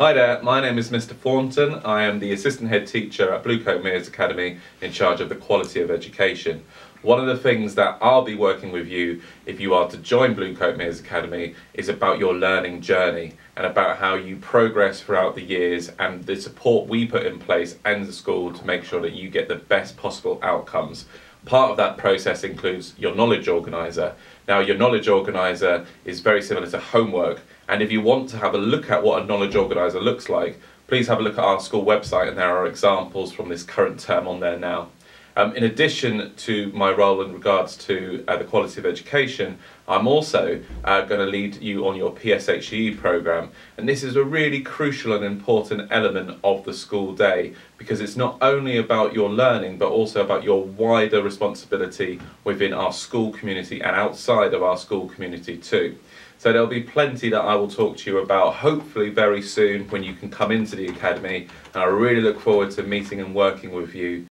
Hi there, my name is Mr Thornton. I am the Assistant Head Teacher at Bluecoat Meres Academy in charge of the quality of education. One of the things that I'll be working with you if you are to join Bluecoat Meres Academy is about your learning journey and about how you progress throughout the years and the support we put in place and the school to make sure that you get the best possible outcomes. Part of that process includes your knowledge organiser. Now your knowledge organiser is very similar to homework and if you want to have a look at what a knowledge organiser looks like, please have a look at our school website and there are examples from this current term on there now. Um, in addition to my role in regards to uh, the quality of education, I'm also uh, going to lead you on your PSHE programme and this is a really crucial and important element of the school day because it's not only about your learning but also about your wider responsibility within our school community and outside of our school community too. So there'll be plenty that I will talk to you about hopefully very soon when you can come into the Academy. And I really look forward to meeting and working with you